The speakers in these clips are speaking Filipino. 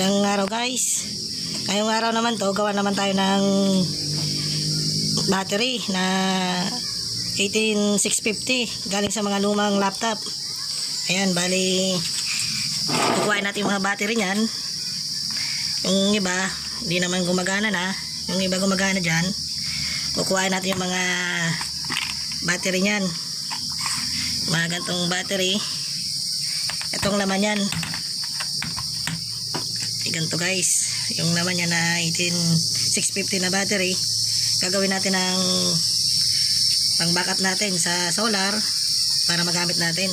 Magandang araw guys. Ngayong araw naman to, gawa naman tayo ng battery na 18650 galing sa mga lumang laptop. Ayan, bali kukuhain natin yung mga battery niyan. Yung iba, hindi naman gumagana na. Yung iba gumagana dyan. Kukuhain natin yung mga battery niyan. Mga gantong battery. Itong laman yan ganito guys. Yung naman niya na 18650 na battery. Gagawin natin ng pang backup natin sa solar para magamit natin.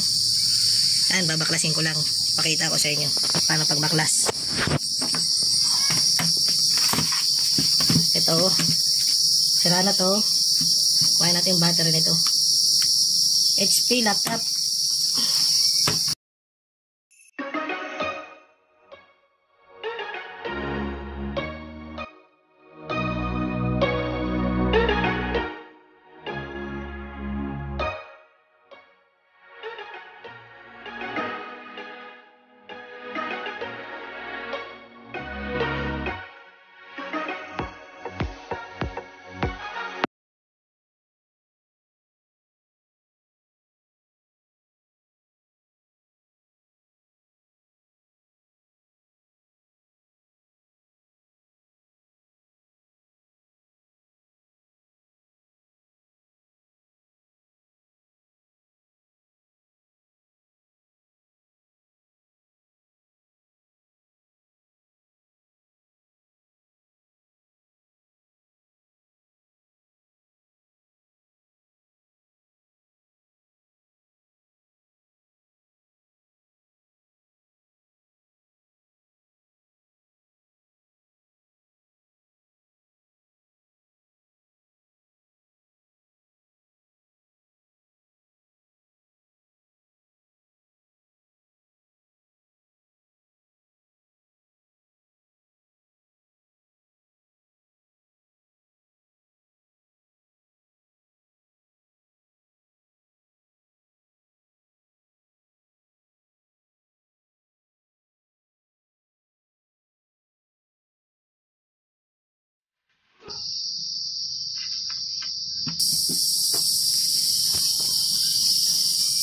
Yan babaklasin ko lang. Pakita ko sa inyo paano pagbaklas. Ito sira na to. Kuhain natin yung battery nito. HP laptop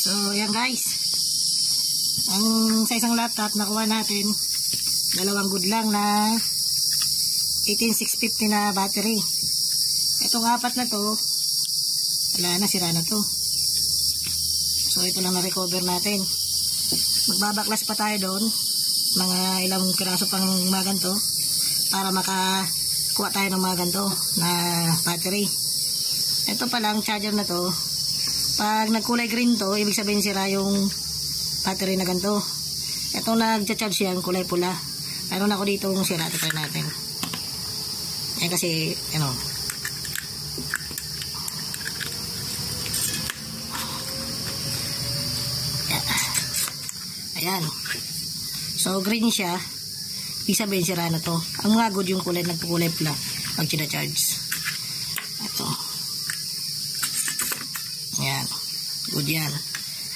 So, yan guys. Ang sa isang laptop, nakuha natin dalawang good lang na 18650 na battery. Itong apat na to, wala na, sira na to. So, ito lang na-recover natin. Magbabaklas pa tayo doon. Mga ilang kiraso pang mga ganito para makakuha tayo ng mga ganito na battery. Ito pa lang, charger na to, pag nagkulay green to, ibig sabihin sira yung battery na ganito. Itong nagcha-charge yan, kulay pula. Meron ako dito yung sira. Ito natin. Yan kasi, ano, Ayan. So, green siya. Ibig sabihin sira na to. Ang mga good yung kulay, nagpukulay pula pag charge Ito. Ayan. Yan.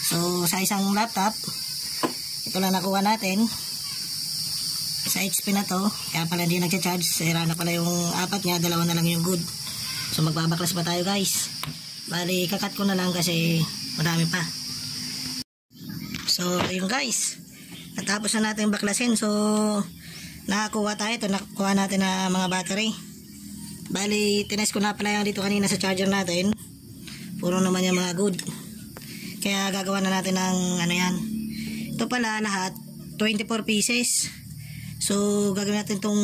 So, sa isang laptop, ito lang nakuha natin. Sa HP na to, kaya pala hindi nagcha-charge. Sira na pala yung apat niya, dalawa na lang yung good. So, magbabaklas pa tayo guys. Bali, kakat ko na lang kasi marami pa. So, yung guys. Natapos na natin baklasin. So, nakakuha tayo. Ito, nakuha natin na mga battery. Bali, tinest ko na pala yung dito kanina sa charger natin. Puro naman yung mga good. Kaya gagawa na natin ng ano yan. Ito pala lahat 24 pieces. So gagawin natin tong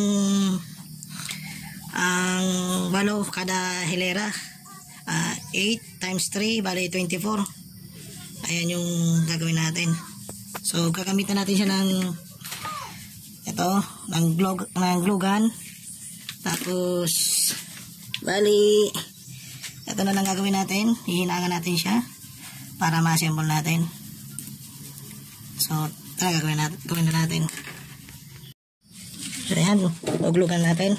ang walo kada hilera. Uh, 8 times 3 bali 24. Ayan yung gagawin natin. So gagamitan natin siya ng ito, ng glue, ng glue gun. Tapos bali ito na lang gagawin natin. Hihinangan natin siya para ma-assemble natin. So, tara gagawin natin, gawin na natin. So, ayan. Uglugan natin.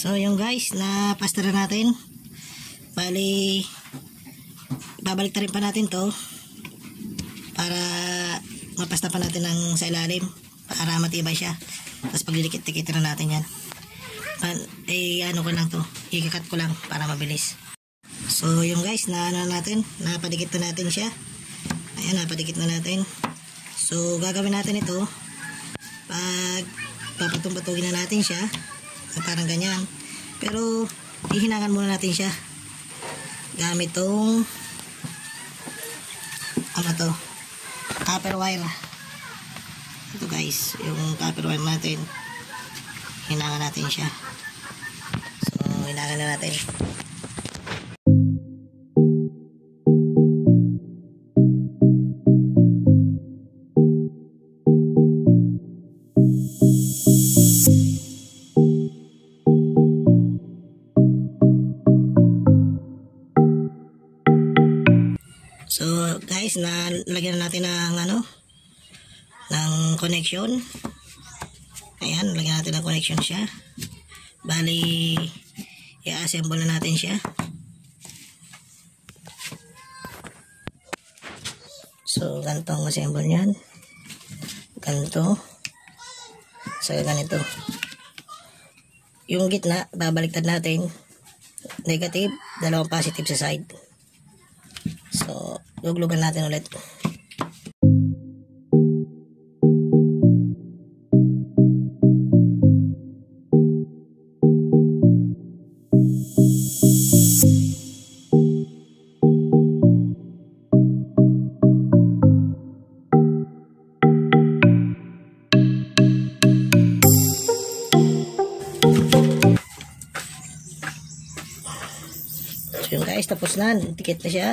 So yung guys, na pasta na natin. Bali, babalik rin pa natin to para mapasta pa natin ng sa ilalim para matibay siya. Tapos pagdidikit-dikit na natin yan. Pan, eh ano ko lang to, ikakat ko lang para mabilis. So yung guys, na ano natin, napadikit na natin siya. Ayan, napadikit na natin. So gagawin natin ito pag papatong-patugin na natin siya parang ganyan. Pero ihinangan muna natin siya. Gamit tong ano to? Copper wire. Ito guys yung copper wire natin. Hinangan natin siya. So hinangan na natin connection. Ayan, lagyan natin ng connection siya. Bali i-assemble na natin siya. So ganito ang assemble niyan. Ganito. So ganito. Yung gitna, babaliktad natin. Negative, dalawang positive sa side. So, luglugan natin ulit. Tapos na. Tikit na siya.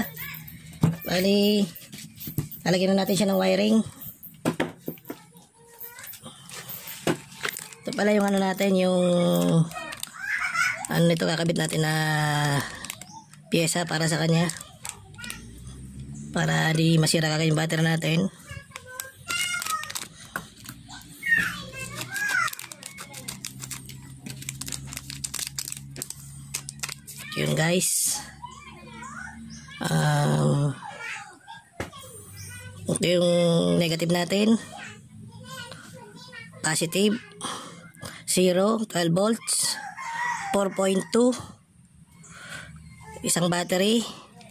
Bali, lalagyan na natin siya ng wiring. Ito pala yung ano natin, yung ano nito kakabit natin na pyesa para sa kanya. Para di masira kagad yung battery natin. Yun guys. Um, ito yung negative natin. Positive. 0, 12 volts. 4.2. Isang battery.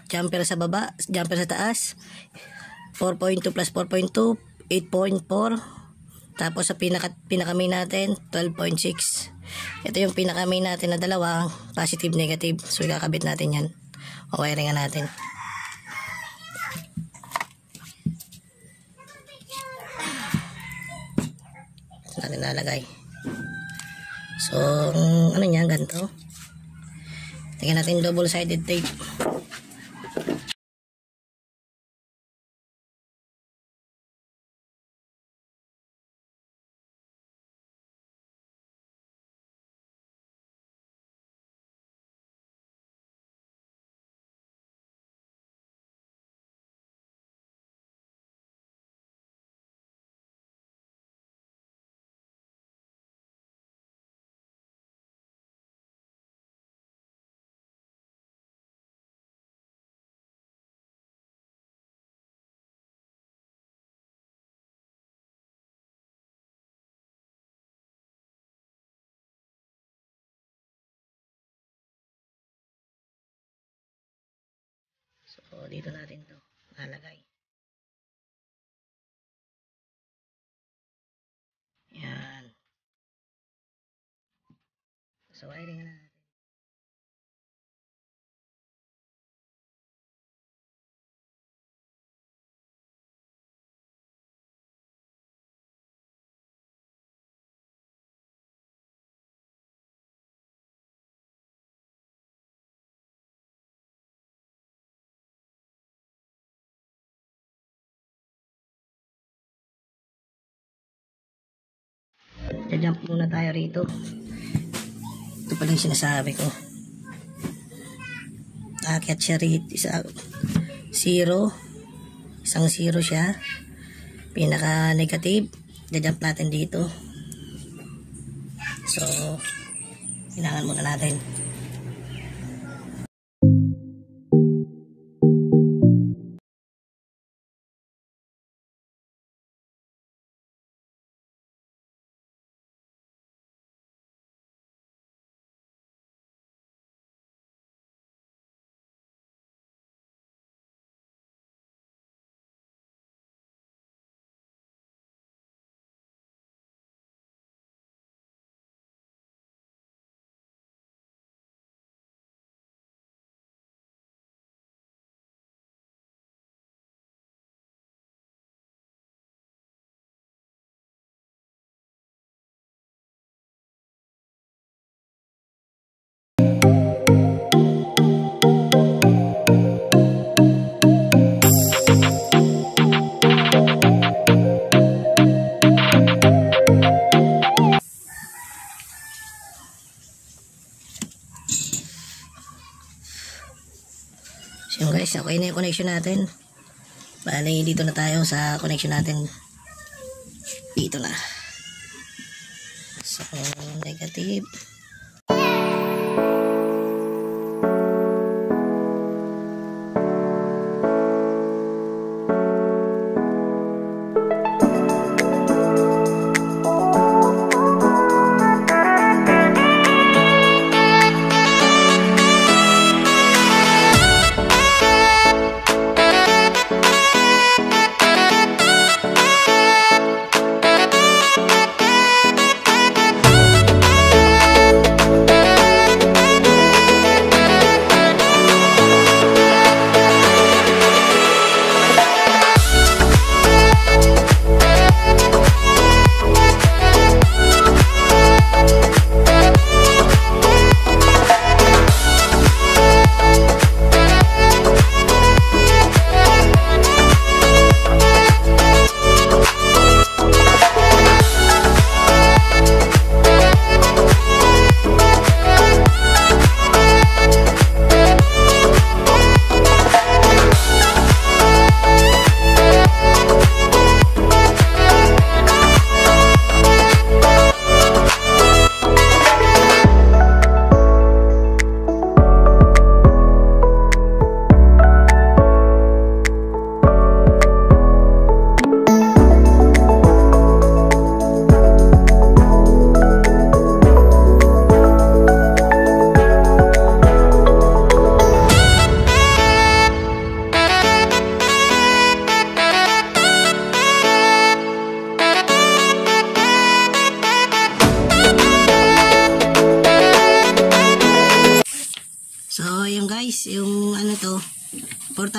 Jumper sa baba. Jumper sa taas. 4.2 plus 4.2. 8.4. Tapos sa pinaka, pinaka natin, 12.6. Ito yung pinaka natin na dalawa, positive, negative. So, ikakabit natin yan. O wiring natin. Ito natin nalagay. So, ano niya, ganito. Tingnan natin double-sided tape. So, dito natin to nalagay. Yan. So, wiring na Jajump muna tayo rito. Ito pala yung sinasabi ko. Akyat siya rito. Isa, zero. Isang zero siya. Pinaka negative. Jajump natin dito. So, Hinangan muna natin. So yun guys, okay na yung connection natin. Bali, dito na tayo sa connection natin. Dito na. So, negative.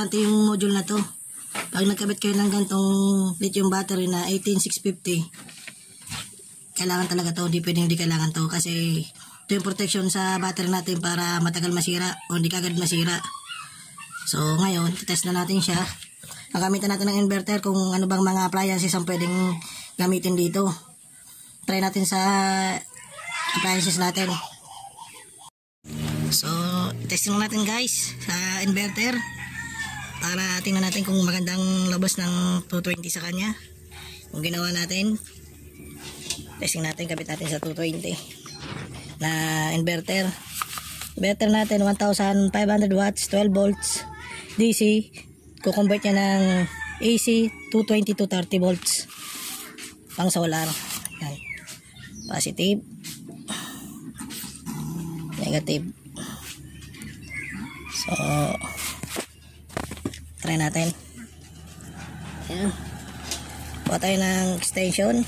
Importante yung module na to. Pag nagkabit kayo ng gantong lithium battery na 18650, kailangan talaga to, hindi pwedeng hindi kailangan to kasi ito yung protection sa battery natin para matagal masira o hindi kagad masira. So, ngayon, test na natin siya. Gagamitan natin ng inverter kung ano bang mga appliances ang pwedeng gamitin dito. Try natin sa appliances natin. So, testing natin guys sa inverter para tingnan natin kung magandang labas ng 220 sa kanya. Kung ginawa natin, testing natin, kabit natin sa 220 na inverter. Inverter natin 1500 watts, 12 volts, DC. Kukonvert niya ng AC 220 to 30 volts pang solar. Yan. Positive. Negative. So, try natin. Ayan. Kuha tayo ng extension.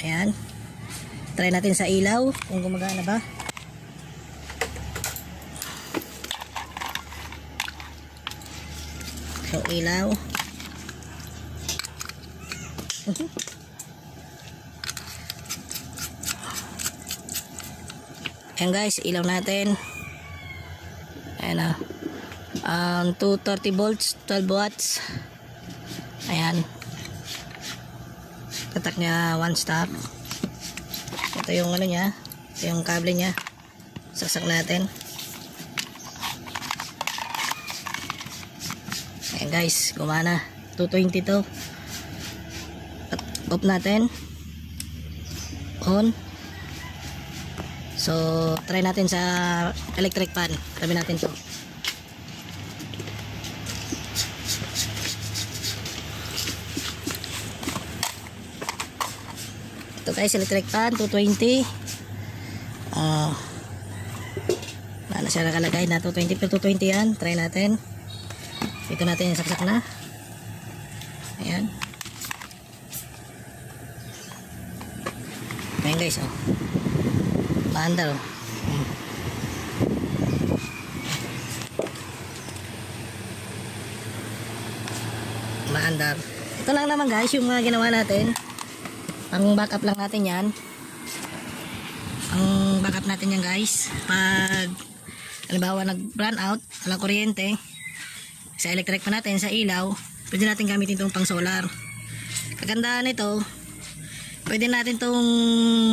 Ayan. Try natin sa ilaw kung gumagana ba. So, ilaw. Ayan guys, ilaw natin. Ayan na. Um, 230 volts, 12 watts. Ayan. Tatak niya one stop. Ito yung ano niya. Ito yung kable niya. Saksak natin. Ayan guys, gumana. 220 to. Off natin on so try natin sa electric fan tabi natin to. Ito guys electric fan 220 ah. Wala siya nakalagay na 220 pero 220 yan. Try natin. Ito natin yung saksak na. Ayan. Ayan guys oh oh Hmm. maandar ito lang naman guys yung mga ginawa natin. Ang backup lang natin yan. Ang backup natin yan guys. Pag halimbawa nag run out walang kuryente sa electric pa natin sa ilaw pwede natin gamitin itong pang solar. Kagandahan nito pwede natin itong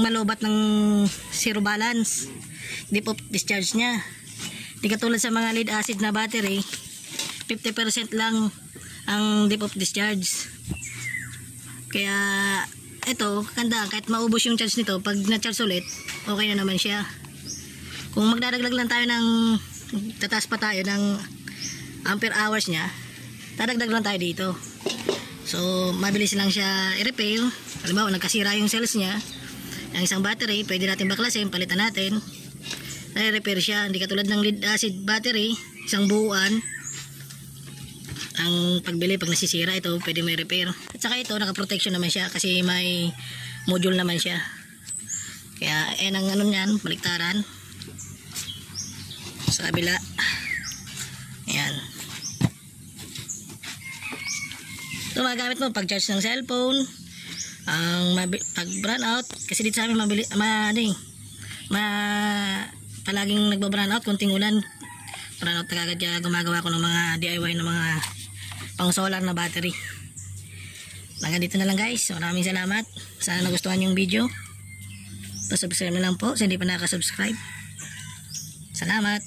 malubat ng zero balance. Deep of discharge nya di katulad sa mga lead acid na battery 50% lang ang deep of discharge. Kaya ito kanda kahit maubos yung charge nito pag na-charge ulit okay na naman siya. Kung magdadaglag lang tayo ng tataas pa tayo ng ampere hours niya dadagdag lang tayo dito so mabilis lang siya i-repair. Halimbawa nagkasira yung cells niya ang isang battery pwede natin baklasin palitan natin. I-repair siya. Hindi katulad ng lead acid battery isang buuan. Ang pagbili pag nasisira ito pwede may repair. At saka ito naka protection naman siya kasi may module naman siya. Kaya yan ang ano niyan baliktaran. Sa kabila. Ayan ito magamit mo pag charge ng cellphone ang mabi- pag brand out kasi dito sa amin mabili ma, ano eh, ma palaging nagba-brand out kunting ulan. Brand out na kagad kaya gumagawa ko ng mga DIY ng mga pang solar na battery. Hanggang dito na lang guys. Maraming salamat. Sana nagustuhan yung video. Pasubscribe na lang po sa hindi pa nakasubscribe salamat